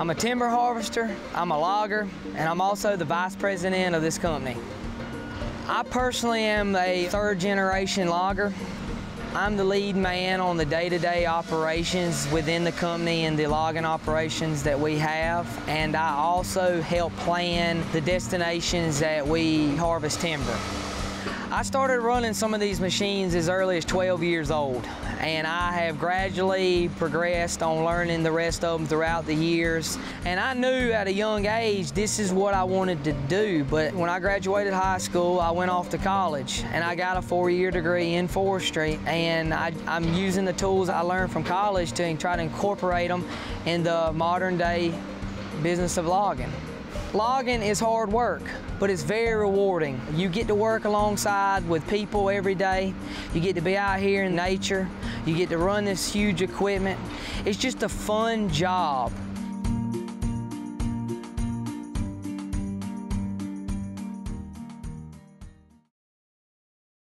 I'm a timber harvester, I'm a logger, and I'm also the vice president of this company. I personally am a third generation logger. I'm the lead man on the day-to-day operations within the company and the logging operations that we have. And I also help plan the destinations that we harvest timber. I started running some of these machines as early as 12 years old and I have gradually progressed on learning the rest of them throughout the years. And I knew at a young age this is what I wanted to do, but when I graduated high school, I went off to college and I got a four-year degree in forestry and I, am using the tools I learned from college to try to incorporate them in the modern day business of logging. Logging is hard work, but it's very rewarding. You get to work alongside with people every day. You get to be out here in nature. You get to run this huge equipment. It's just a fun job.